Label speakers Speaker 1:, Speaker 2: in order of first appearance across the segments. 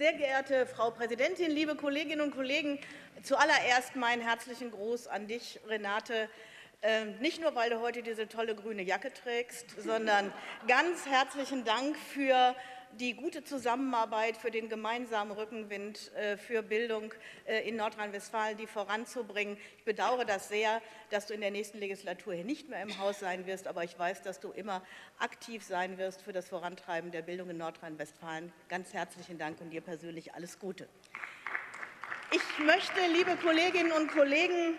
Speaker 1: Sehr geehrte Frau Präsidentin, liebe Kolleginnen und Kollegen! Zuallererst meinen herzlichen Gruß an dich, Renate, ähm, nicht nur, weil du heute diese tolle grüne Jacke trägst, sondern ganz herzlichen Dank für die gute Zusammenarbeit, für den gemeinsamen Rückenwind äh, für Bildung äh, in Nordrhein-Westfalen, die voranzubringen. Ich bedauere das sehr, dass du in der nächsten Legislatur hier nicht mehr im Haus sein wirst, aber ich weiß, dass du immer aktiv sein wirst für das Vorantreiben der Bildung in Nordrhein-Westfalen. Ganz herzlichen Dank und dir persönlich alles Gute. Ich möchte, liebe Kolleginnen und Kollegen,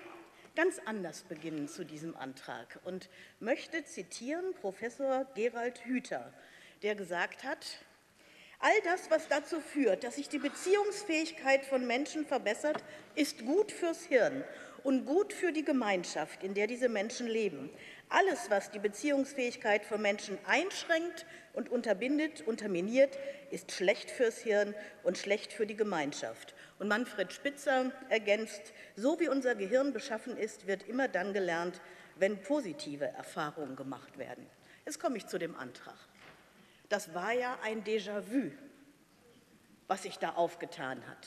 Speaker 1: ganz anders beginnen zu diesem Antrag und möchte zitieren Professor Gerald Hüther, der gesagt hat, All das, was dazu führt, dass sich die Beziehungsfähigkeit von Menschen verbessert, ist gut fürs Hirn und gut für die Gemeinschaft, in der diese Menschen leben. Alles, was die Beziehungsfähigkeit von Menschen einschränkt und unterbindet, unterminiert, ist schlecht fürs Hirn und schlecht für die Gemeinschaft. Und Manfred Spitzer ergänzt, so wie unser Gehirn beschaffen ist, wird immer dann gelernt, wenn positive Erfahrungen gemacht werden. Jetzt komme ich zu dem Antrag. Das war ja ein Déjà-vu, was sich da aufgetan hat.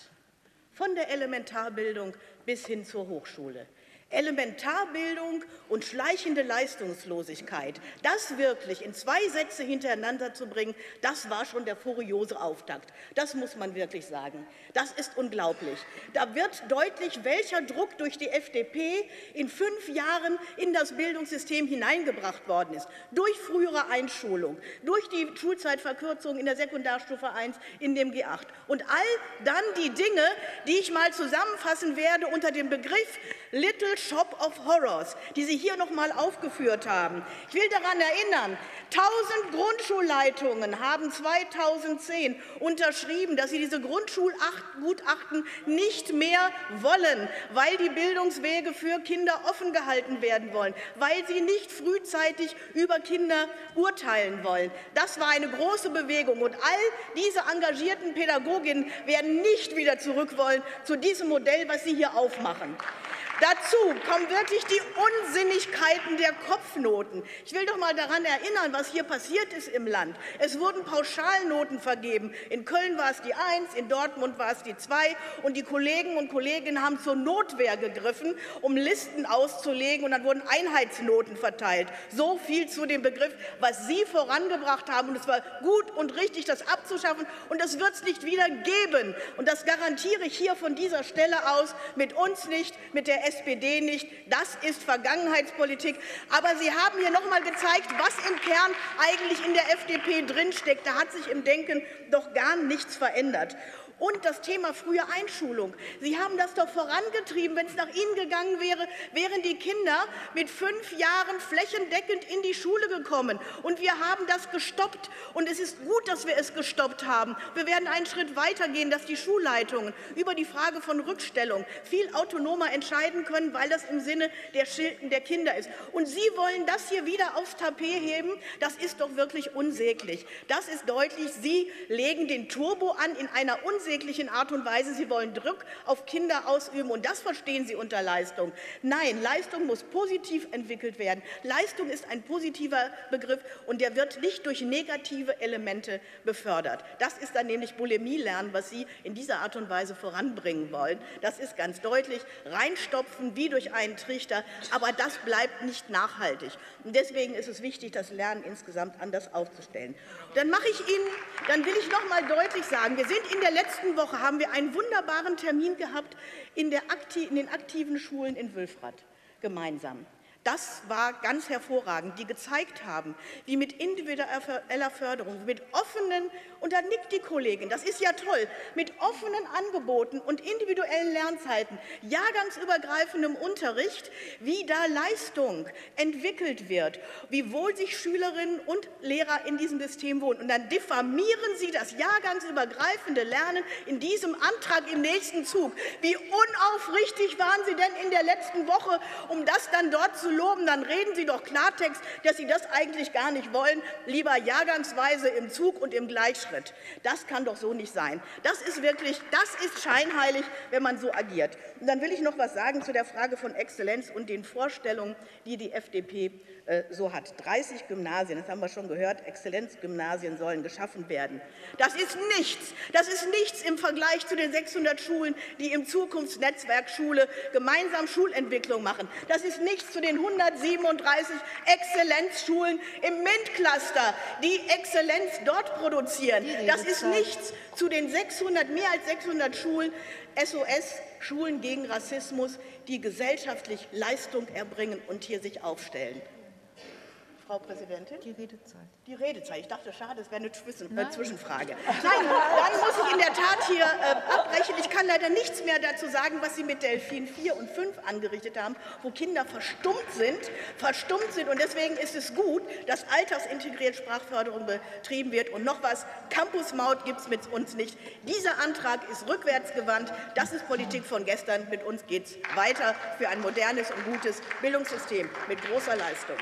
Speaker 1: Von der Elementarbildung bis hin zur Hochschule. Elementarbildung und schleichende Leistungslosigkeit, das wirklich in zwei Sätze hintereinander zu bringen, das war schon der furiose Auftakt. Das muss man wirklich sagen. Das ist unglaublich. Da wird deutlich, welcher Druck durch die FDP in fünf Jahren in das Bildungssystem hineingebracht worden ist. Durch frühere Einschulung, durch die Schulzeitverkürzung in der Sekundarstufe 1 in dem G8. Und all dann die Dinge, die ich mal zusammenfassen werde unter dem Begriff Little Shop of Horrors, die Sie hier noch mal aufgeführt haben. Ich will daran erinnern, 1000 Grundschulleitungen haben 2010 unterschrieben, dass sie diese Grundschulgutachten nicht mehr wollen, weil die Bildungswege für Kinder offen gehalten werden wollen, weil sie nicht frühzeitig über Kinder urteilen wollen. Das war eine große Bewegung. Und all diese engagierten Pädagoginnen werden nicht wieder zurück wollen zu diesem Modell, was Sie hier aufmachen. Dazu kommen wirklich die Unsinnigkeiten der Kopfnoten. Ich will doch mal daran erinnern, was hier passiert ist im Land. Es wurden Pauschalnoten vergeben. In Köln war es die 1, in Dortmund war es die 2. Und die Kollegen und Kolleginnen haben zur Notwehr gegriffen, um Listen auszulegen. Und dann wurden Einheitsnoten verteilt. So viel zu dem Begriff, was Sie vorangebracht haben. Und es war gut und richtig, das abzuschaffen. Und das wird es nicht wieder geben. Und das garantiere ich hier von dieser Stelle aus mit uns nicht, mit der SPD nicht. Das ist Vergangenheitspolitik. Aber Sie haben hier noch einmal gezeigt, was im Kern eigentlich in der FDP drinsteckt. Da hat sich im Denken doch gar nichts verändert. Und das Thema frühe Einschulung. Sie haben das doch vorangetrieben. Wenn es nach Ihnen gegangen wäre, wären die Kinder mit fünf Jahren flächendeckend in die Schule gekommen. Und wir haben das gestoppt. Und es ist gut, dass wir es gestoppt haben. Wir werden einen Schritt weiter gehen, dass die Schulleitungen über die Frage von Rückstellung viel autonomer entscheiden können, weil das im Sinne der, der Kinder ist. Und Sie wollen das hier wieder aufs Tapet heben. Das ist doch wirklich unsäglich. Das ist deutlich. Sie legen den Turbo an in einer unsäglichen unsäglichen Art und Weise. Sie wollen Druck auf Kinder ausüben, und das verstehen Sie unter Leistung. Nein, Leistung muss positiv entwickelt werden. Leistung ist ein positiver Begriff, und der wird nicht durch negative Elemente befördert. Das ist dann nämlich Bulimie-Lernen, was Sie in dieser Art und Weise voranbringen wollen. Das ist ganz deutlich. Reinstopfen wie durch einen Trichter, aber das bleibt nicht nachhaltig. Und deswegen ist es wichtig, das Lernen insgesamt anders aufzustellen. Dann mache ich Ihnen, dann will ich noch mal deutlich sagen, wir sind in der letzten letzten Woche haben wir einen wunderbaren Termin gehabt in, in den aktiven Schulen in Wülfrath gemeinsam. Das war ganz hervorragend, die gezeigt haben, wie mit individueller Förderung, mit offenen, und da nickt die Kollegin, das ist ja toll, mit offenen Angeboten und individuellen Lernzeiten, jahrgangsübergreifendem Unterricht, wie da Leistung entwickelt wird, wie wohl sich Schülerinnen und Lehrer in diesem System wohnen. Und dann diffamieren Sie das jahrgangsübergreifende Lernen in diesem Antrag im nächsten Zug. Wie unaufrichtig waren Sie denn in der letzten Woche, um das dann dort zu loben, dann reden Sie doch Klartext, dass Sie das eigentlich gar nicht wollen, lieber jahrgangsweise im Zug und im Gleichschritt. Das kann doch so nicht sein. Das ist wirklich, das ist scheinheilig, wenn man so agiert. Und dann will ich noch was sagen zu der Frage von Exzellenz und den Vorstellungen, die die FDP äh, so hat. 30 Gymnasien, das haben wir schon gehört, Exzellenzgymnasien sollen geschaffen werden. Das ist nichts. Das ist nichts im Vergleich zu den 600 Schulen, die im Zukunftsnetzwerk Schule gemeinsam Schulentwicklung machen. Das ist nichts zu den 137 Exzellenzschulen im MINT-Cluster, die Exzellenz dort produzieren. Das ist nichts zu den 600, mehr als 600 Schulen, SOS Schulen gegen Rassismus, die gesellschaftlich Leistung erbringen und hier sich aufstellen. Frau Präsidentin?
Speaker 2: Die Redezeit.
Speaker 1: Die Redezeit. Ich dachte, schade, es wäre eine Zwischen Zwischenfrage. Nein, dann muss ich in der Tat hier äh, abbrechen. Ich kann leider nichts mehr dazu sagen, was Sie mit Delfin 4 und 5 angerichtet haben, wo Kinder verstummt sind. Verstummt sind. Und deswegen ist es gut, dass altersintegriert Sprachförderung betrieben wird. Und noch was, Campusmaut gibt es mit uns nicht. Dieser Antrag ist rückwärtsgewandt. Das ist Politik von gestern. Mit uns geht es weiter für ein modernes und gutes Bildungssystem mit großer Leistung.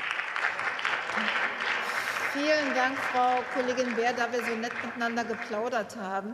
Speaker 2: Vielen Dank, Frau Kollegin Beer, da wir so nett miteinander geplaudert haben.